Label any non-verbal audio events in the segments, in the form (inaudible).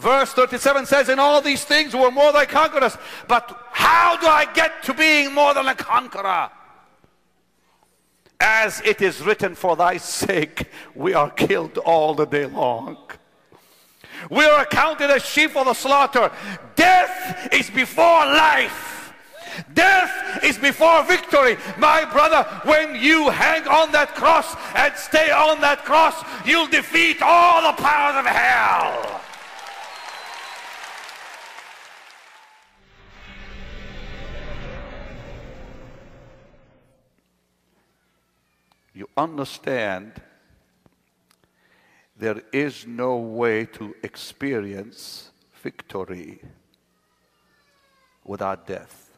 Verse 37 says, In all these things we're more than conquerors. But how do I get to being more than a conqueror? As it is written, For thy sake we are killed all the day long. We are accounted as sheep for the slaughter. Death is before life. Death is before victory. My brother, when you hang on that cross and stay on that cross, you'll defeat all the powers of hell. You understand there is no way to experience victory without death.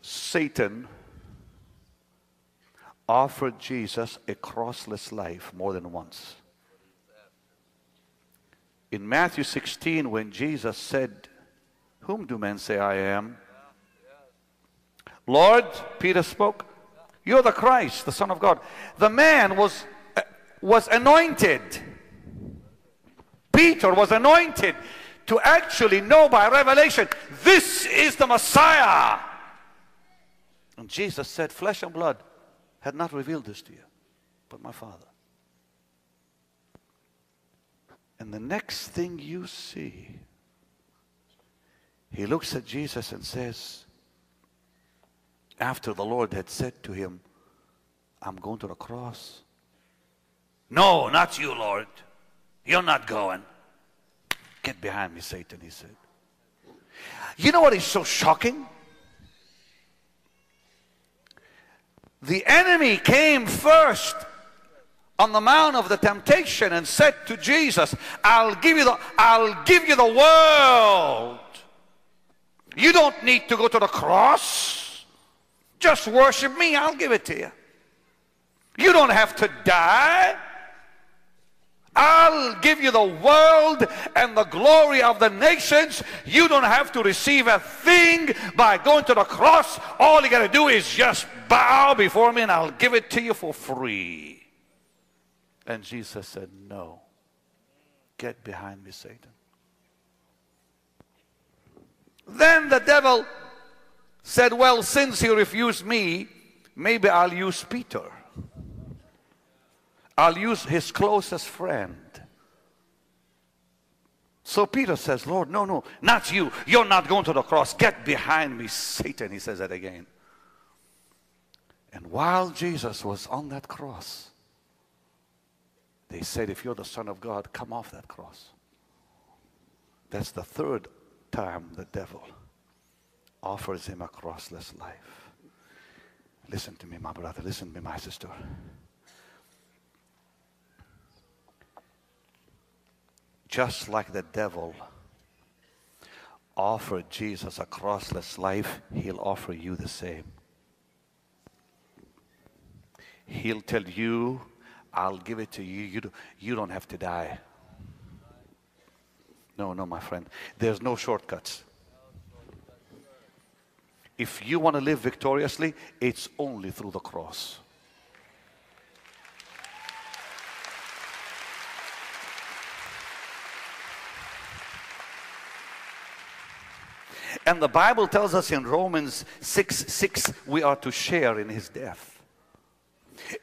Satan offered Jesus a crossless life more than once. In Matthew 16, when Jesus said, Whom do men say I am? Lord, Peter spoke, You're the Christ, the Son of God. The man was, uh, was anointed. Peter was anointed to actually know by revelation, This is the Messiah. And Jesus said, Flesh and blood had not revealed this to you, but my Father. And the next thing you see, he looks at Jesus and says, after the Lord had said to him, I'm going to the cross. No, not you, Lord. You're not going. Get behind me, Satan, he said. You know what is so shocking? The enemy came first on the mount of the temptation and said to Jesus, I'll give you the, I'll give you the world. You don't need to go to the cross. Just worship me, I'll give it to you. You don't have to die. I'll give you the world and the glory of the nations. You don't have to receive a thing by going to the cross. All you got to do is just bow before me and I'll give it to you for free. And Jesus said, No. Get behind me, Satan. Then the devil said, Well, since he refused me, maybe I'll use Peter. I'll use his closest friend. So Peter says, Lord, no, no, not you. You're not going to the cross. Get behind me, Satan. He says that again. And while Jesus was on that cross, they said, If you're the Son of God, come off that cross. That's the third time the devil offers him a crossless life. Listen to me, my brother. Listen to me, my sister. just like the devil offered Jesus a crossless life, he'll offer you the same. He'll tell you, I'll give it to you. You, do, you don't have to die. No, no, my friend. There's no shortcuts. If you want to live victoriously, it's only through the cross. And the Bible tells us in Romans 6 6, we are to share in his death.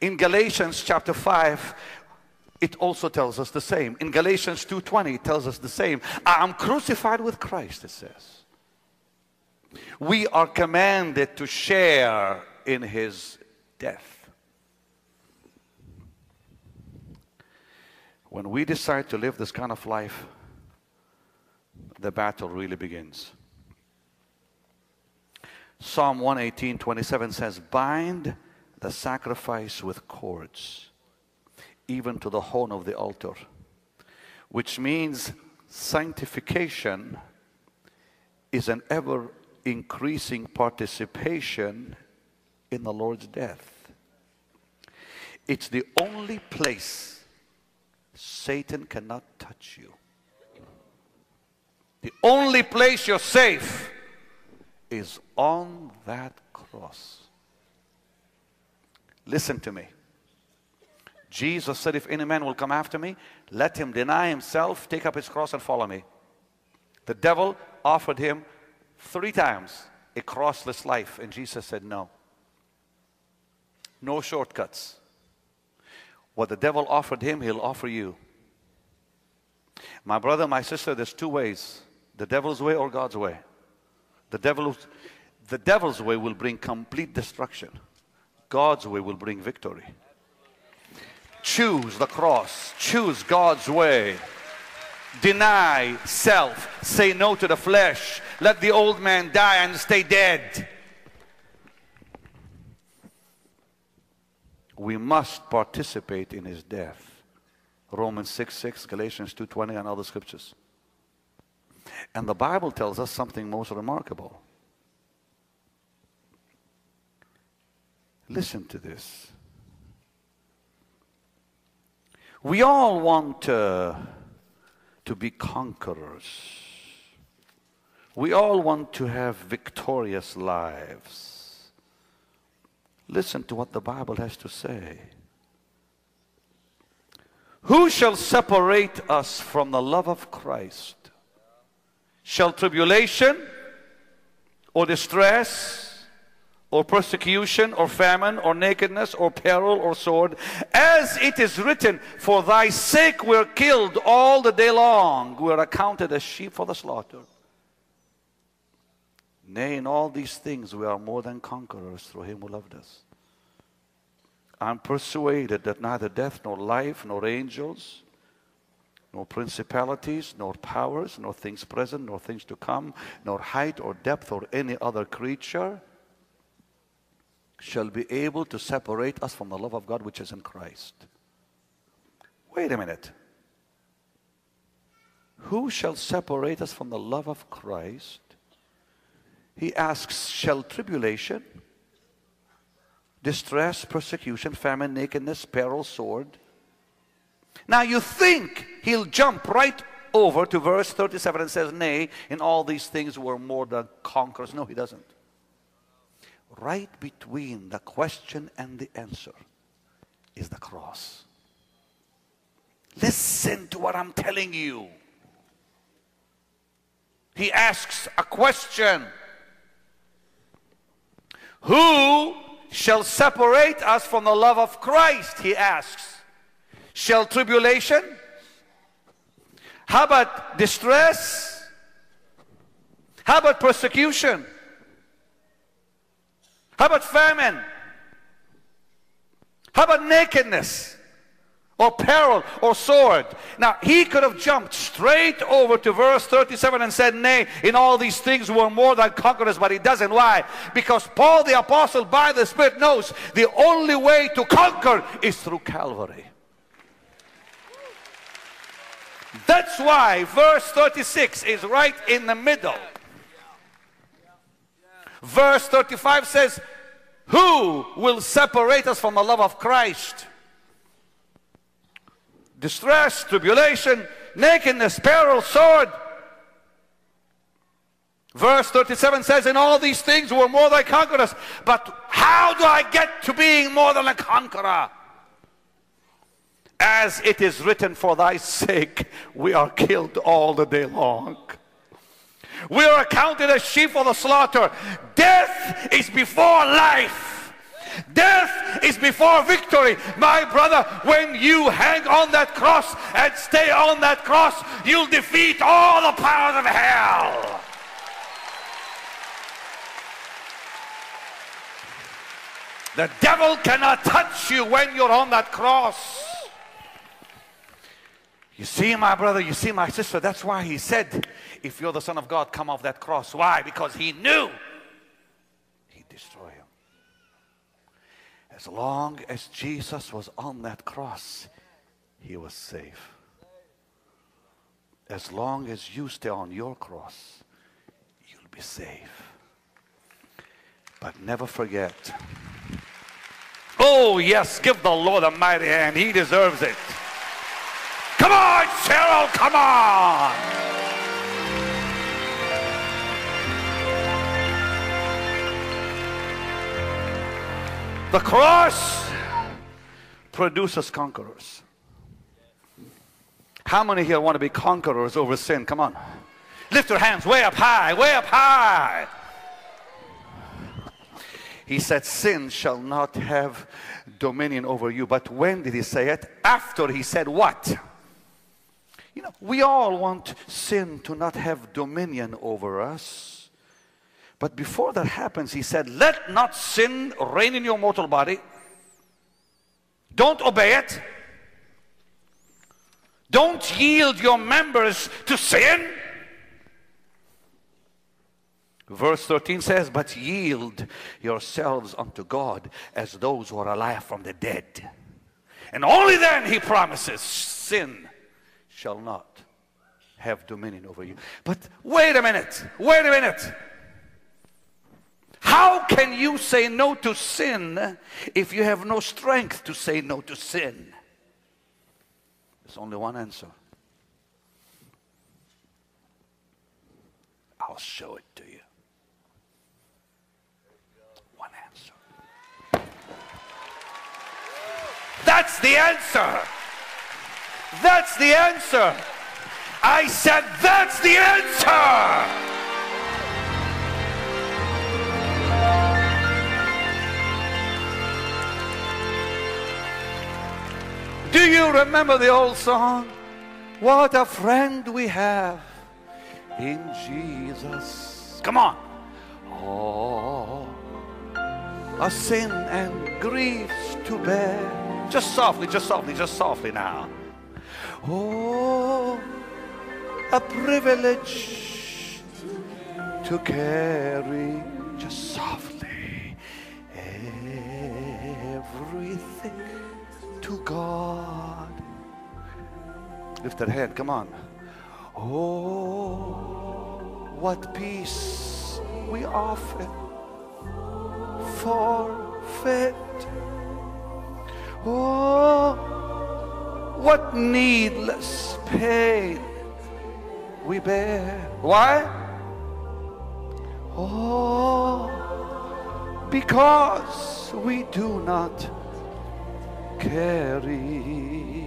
In Galatians chapter 5, it also tells us the same. In Galatians 2:20 it tells us the same. I am crucified with Christ, it says. We are commanded to share in his death. When we decide to live this kind of life, the battle really begins. Psalm 118, 27 says, Bind the sacrifice with cords, even to the horn of the altar, which means sanctification is an ever increasing participation in the Lord's death. It's the only place Satan cannot touch you. The only place you're safe is on that cross. Listen to me. Jesus said, If any man will come after me, let him deny himself, take up his cross, and follow me. The devil offered him three times a crossless life, and Jesus said, No. No shortcuts. What the devil offered him, he'll offer you. My brother, my sister, there's two ways the devil's way or God's way. The devil's, the devil's way will bring complete destruction, God's way will bring victory. Choose the cross, choose God's way. Deny self, say no to the flesh, let the old man die and stay dead. We must participate in his death. Romans 6 6, Galatians 2.20, and other scriptures. And the Bible tells us something most remarkable. Listen to this. We all want uh, to be conquerors. We all want to have victorious lives. Listen to what the Bible has to say. Who shall separate us from the love of Christ? Shall tribulation or distress or persecution or famine or nakedness or peril or sword, as it is written, For thy sake we're killed all the day long, we're accounted as sheep for the slaughter. Nay, in all these things we are more than conquerors through him who loved us. I'm persuaded that neither death nor life nor angels nor principalities nor powers nor things present nor things to come nor height or depth or any other creature shall be able to separate us from the love of God which is in Christ. Wait a minute. Who shall separate us from the love of Christ? He asks, shall tribulation, distress, persecution, famine, nakedness, peril, sword? Now you think he'll jump right over to verse 37 and says, Nay, in all these things we're more than conquerors. No, he doesn't. Right between the question and the answer is the cross. Listen to what I'm telling you. He asks a question who shall separate us from the love of Christ? He asks. Shall tribulation? How about distress? How about persecution? How about famine? How about nakedness? Or peril or sword. Now, he could have jumped straight over to verse 37 and said, Nay, in all these things we're more than conquerors, but he doesn't. Why? Because Paul the Apostle, by the Spirit, knows the only way to conquer is through Calvary. That's why verse 36 is right in the middle. Verse 35 says, Who will separate us from the love of Christ? Distress, tribulation, nakedness, peril, sword. Verse 37 says, In all these things we're more than conquerors. But how do I get to being more than a conqueror? As it is written, For thy sake we are killed all the day long. We are accounted as sheep for the slaughter. Death is before life. Death is before victory. My brother, when you hang on that cross and stay on that cross, you'll defeat all the powers of hell. The devil cannot touch you when you're on that cross. You see, my brother, you see, my sister, that's why he said, if you're the Son of God, come off that cross. Why? Because he knew he'd destroy him. As long as Jesus was on that cross, he was safe. As long as you stay on your cross, you'll be safe. But never forget. Oh, yes, give the Lord a mighty hand. He deserves it. Come on, Cheryl, come on. The cross produces conquerors. How many here want to be conquerors over sin? Come on. Lift your hands way up high, way up high. He said, Sin shall not have dominion over you. But when did he say it? After he said what? You know, we all want sin to not have dominion over us. But before that happens, he said, Let not sin reign in your mortal body. Don't obey it. Don't yield your members to sin. Verse 13 says, But yield yourselves unto God as those who are alive from the dead. And only then he promises sin shall not have dominion over you. But wait a minute, wait a minute. How can you say no to sin if you have no strength to say no to sin? There's only one answer. I'll show it to you. One answer. That's the answer. That's the answer. I said, that's the answer. You remember the old song? What a friend we have in Jesus. Come on. Oh, a sin and griefs to bear. Just softly, just softly, just softly now. Oh, a privilege to carry just softly to God. Lift that hand, come on. Oh, what peace we often forfeit. Oh, what needless pain we bear. Why? Oh, because we do not carry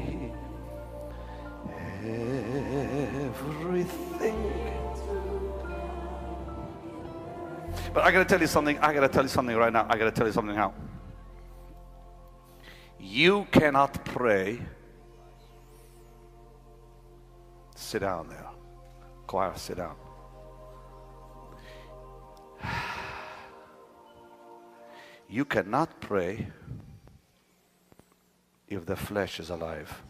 everything. But I gotta tell you something. I gotta tell you something right now. I gotta tell you something now. You cannot pray. Sit down there. Choir, sit down. (sighs) You cannot pray if the flesh is alive.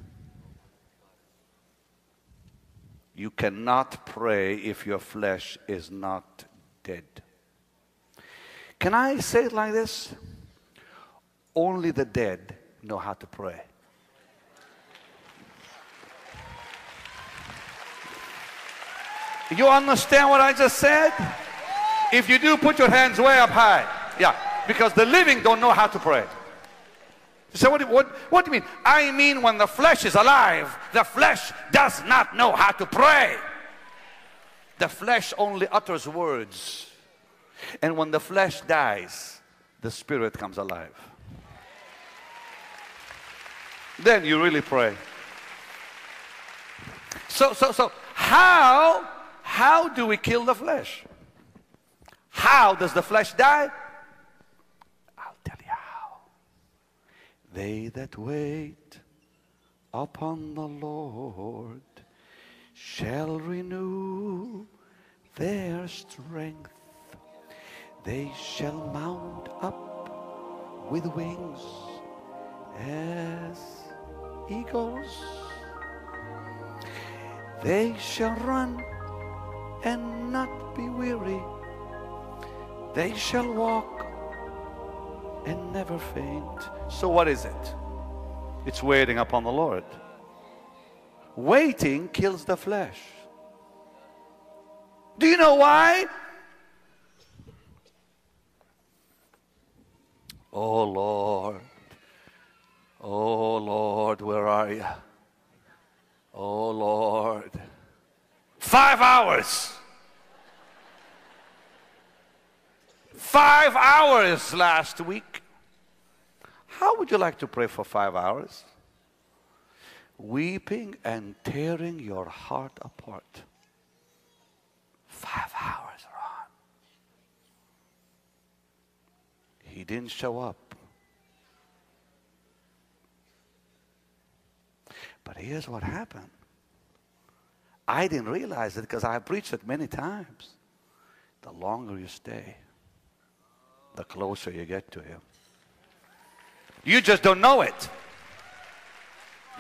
You cannot pray if your flesh is not dead. Can I say it like this? Only the dead know how to pray. You understand what I just said? If you do, put your hands way up high. Yeah, because the living don't know how to pray. So what, what, what do you mean? I mean when the flesh is alive, the flesh does not know how to pray. The flesh only utters words. And when the flesh dies, the spirit comes alive. Then you really pray. So, so, so, how, how do we kill the flesh? How does the flesh die? I'll tell you how. They that wait upon the Lord shall renew their strength. They shall mount up with wings as eagles. They shall run and not be weary. They shall walk and never faint. So, what is it? It's waiting upon the Lord. Waiting kills the flesh. Do you know why? Oh Lord. Oh Lord, where are you? Oh Lord. Five hours. Five hours last week. How would you like to pray for five hours? Weeping and tearing your heart apart. Five hours, Ron. He didn't show up. But here's what happened. I didn't realize it because I preached it many times. The longer you stay, the closer you get to Him. You just don't know it.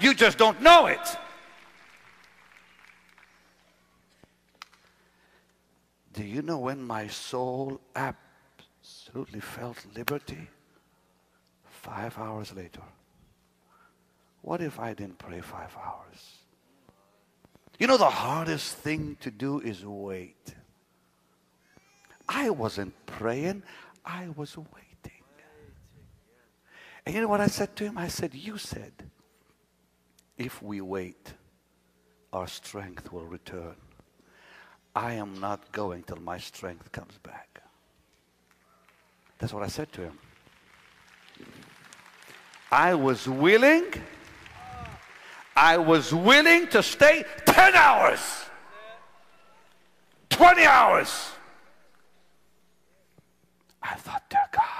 You just don't know it. Do you know when my soul absolutely felt liberty? Five hours later. What if I didn't pray five hours? You know, the hardest thing to do is wait. I wasn't praying, I was waiting. And you know what I said to him? I said, You said, if we wait, our strength will return. I am not going till my strength comes back. That's what I said to him. I was willing I was willing to stay 10 hours, 20 hours. I thought, dear God,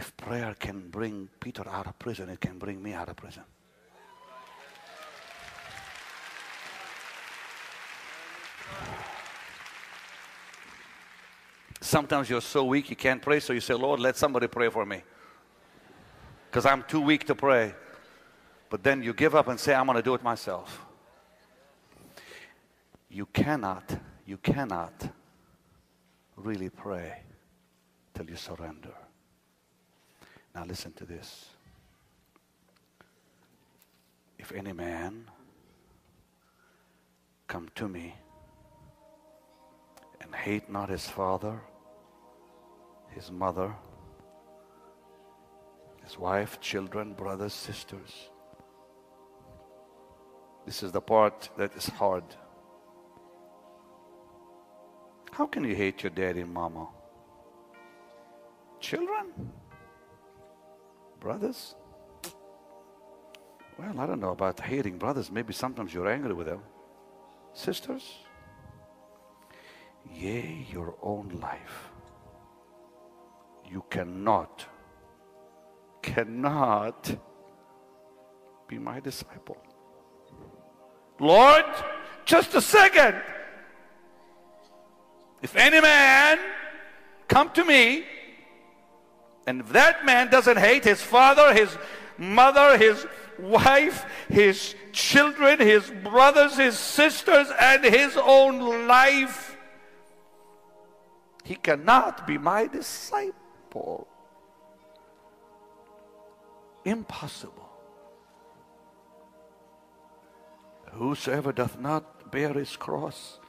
if prayer can bring Peter out of prison, it can bring me out of prison. Sometimes you're so weak you can't pray, so you say, Lord, let somebody pray for me. Because I'm too weak to pray. But then you give up and say, I'm going to do it myself. You cannot, you cannot really pray till you surrender. Now listen to this. If any man come to me and hate not his father, his mother, his wife, children, brothers, sisters, this is the part that is hard. How can you hate your daddy and mama? Children? Brothers? Well, I don't know about hating brothers. Maybe sometimes you're angry with them. Sisters? Yea, your own life. You cannot, cannot be my disciple. Lord, just a second. If any man come to me, and if that man doesn't hate his father, his mother, his wife, his children, his brothers, his sisters, and his own life, he cannot be my disciple. Impossible. Whosoever doth not bear his cross,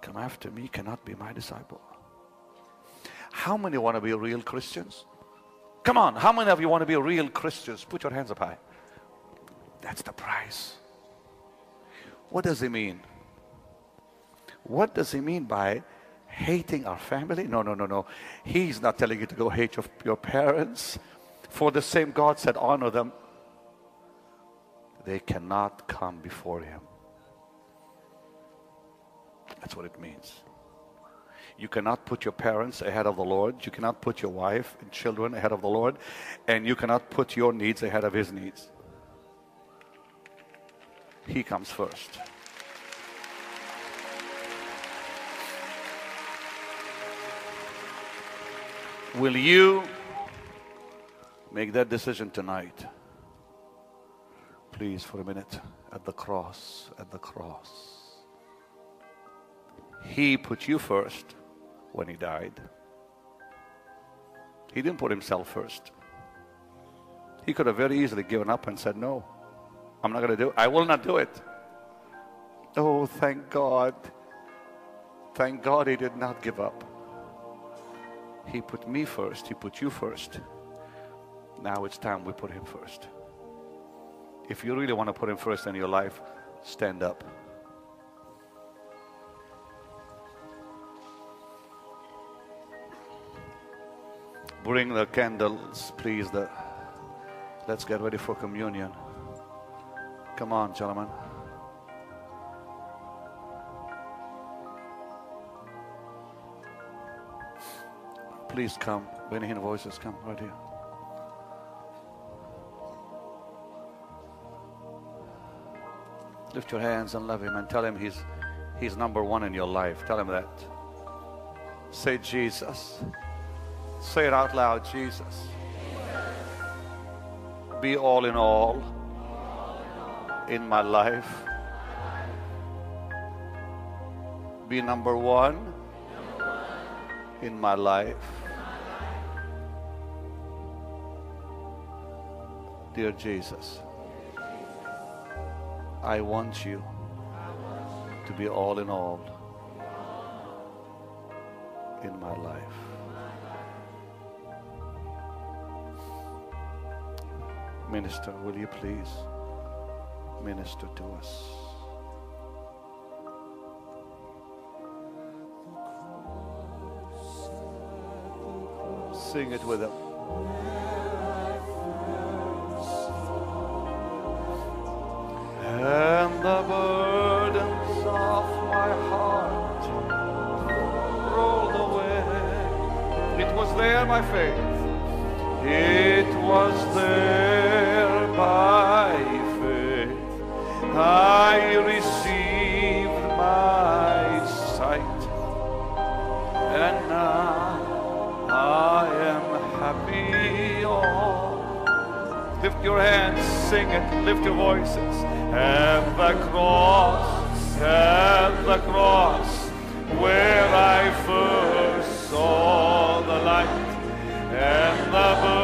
come after me, cannot be my disciple. How many want to be real Christians? Come on, how many of you want to be real Christians? Put your hands up high. That's the price. What does he mean? What does he mean by hating our family? No, no, no, no. He's not telling you to go hate your, your parents. For the same God said, honor them they cannot come before him. That's what it means. You cannot put your parents ahead of the Lord. You cannot put your wife and children ahead of the Lord. And you cannot put your needs ahead of his needs. He comes first. Will you make that decision tonight? please, for a minute, at the cross, at the cross. He put you first when he died. He didn't put himself first. He could have very easily given up and said, No, I'm not going to do it. I will not do it. Oh, thank God. Thank God he did not give up. He put me first, he put you first. Now it's time we put him first. If you really want to put Him first in your life, stand up. Bring the candles, please. The Let's get ready for communion. Come on, gentlemen. Please come. Benny Hinn voices, come right here. Lift your hands and love him and tell him he's, he's number one in your life. Tell him that. Say, Jesus. Say it out loud, Jesus. Be all in all in my life. Be number one in my life. Dear Jesus, I want you to be all in all in my life. Minister, will you please minister to us? Sing it with them. And the burdens of my heart rolled away. It was there my faith. It was there I received my sight. And now I am happy. Oh. Lift your hands, sing it, lift your voices. At the cross, at the cross, where I first saw the light, and the burdens